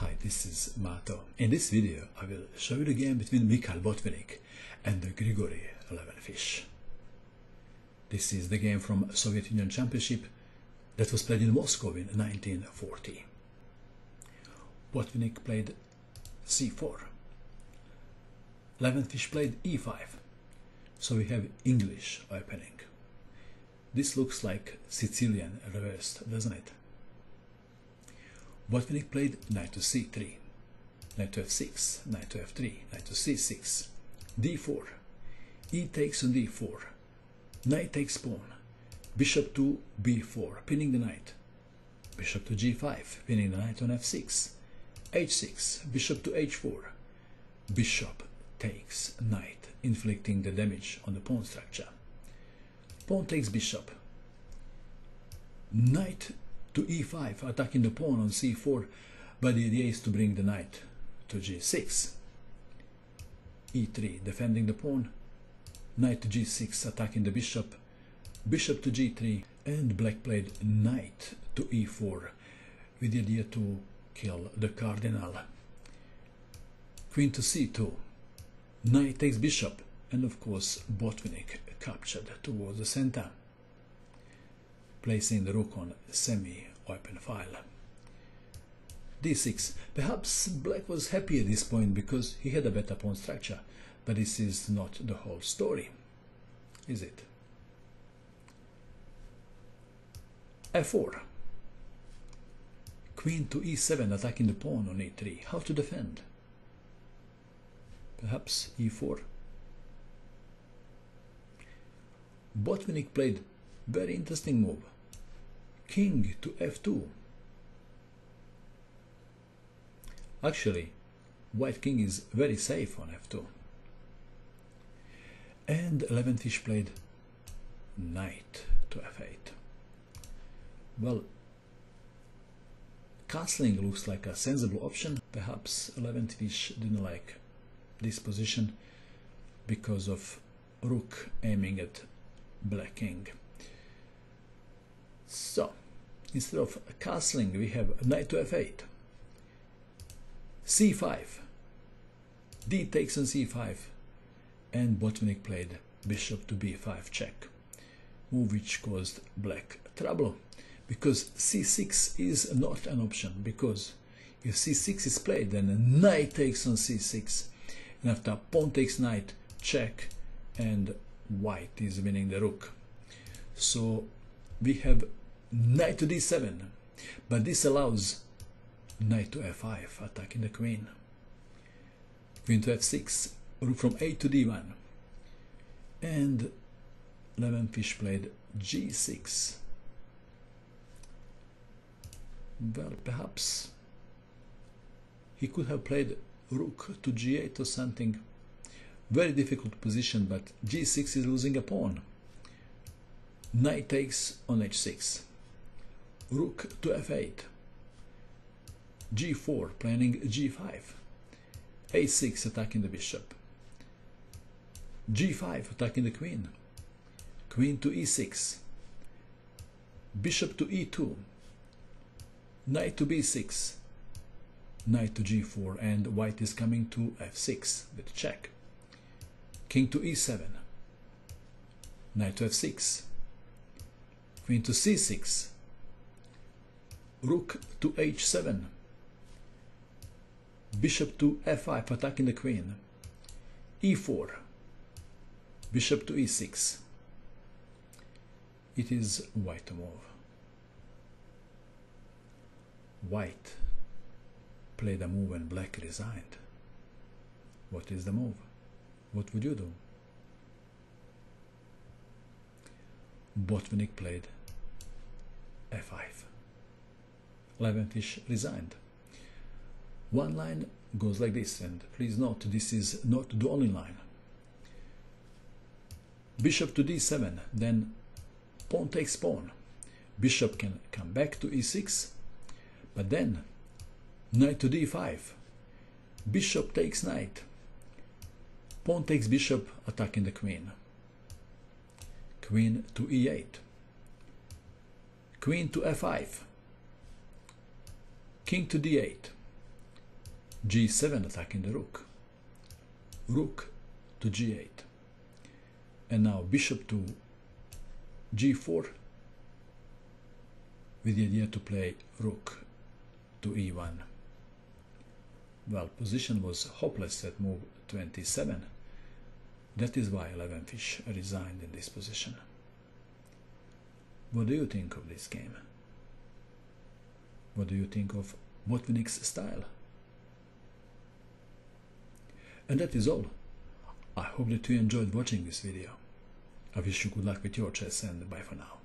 Hi, this is Mato. In this video, I will show you the game between Mikhail Botvinnik and Grigory Levenfish. This is the game from Soviet Union Championship that was played in Moscow in 1940. Botvinnik played c4. Levenfish played e5. So we have English opening. This looks like Sicilian reversed, doesn't it? Botvinnik played knight to c3, knight to f6, knight to f3, knight to c6, d4, e takes on d4, knight takes pawn, bishop to b4, pinning the knight, bishop to g5, pinning the knight on f6, h6, bishop to h4, bishop takes knight, inflicting the damage on the pawn structure. Pawn takes bishop, knight to e5, attacking the pawn on c4, but the idea is to bring the knight to g6. e3, defending the pawn, knight to g6, attacking the bishop, bishop to g3, and black played knight to e4, with the idea to kill the cardinal. Queen to c2, knight takes bishop, and of course Botvinnik captured towards the center placing the rook on semi-open file. d6. Perhaps black was happy at this point because he had a better pawn structure, but this is not the whole story, is it? f4. Queen to e7 attacking the pawn on e3. How to defend? Perhaps e4. Botvinnik played very interesting move. King to f2. Actually, white king is very safe on f2. And Levenfish played knight to f8. Well, castling looks like a sensible option. Perhaps Levenfish didn't like this position because of rook aiming at black king. So, instead of castling, we have knight to f8, c5, d takes on c5, and Botvinnik played bishop to b5 check, move which caused black trouble, because c6 is not an option, because if c6 is played, then knight takes on c6, and after pawn takes knight, check, and white is winning the rook. So we have knight to d7 but this allows knight to f5 attacking the queen queen to f6 rook from a to d1 and Levenfish played g6 well perhaps he could have played rook to g8 or something. Very difficult position but g6 is losing a pawn knight takes on h6 rook to f8 g4 planning g5 a6 attacking the bishop. G5 attacking the queen. Queen to e6 bishop to e2 knight to b6 knight to g4 and white is coming to f6 with check. King to e7 knight to f6 queen to c6 rook to h7 bishop to f5 attacking the queen. E4 bishop to e6 it is white to move white. Played a move and black resigned. What is the move what would you do Botvinnik played f5 Levenfish resigned. One line goes like this, and please note this is not the only line. Bishop to d7, then pawn takes pawn. Bishop can come back to e6, but then knight to d5. Bishop takes knight. Pawn takes bishop, attacking the queen. Queen to e8. Queen to f5 king to d8 g7 attacking the rook. Rook to g8 and now bishop to g4 with the idea to play rook to e1 well position was hopeless at move 27 that is why Levenfish resigned in this position what do you think of this game what do you think of Botvinnik's style and that is all. I hope that you enjoyed watching this video. I wish you good luck with your chess and bye for now.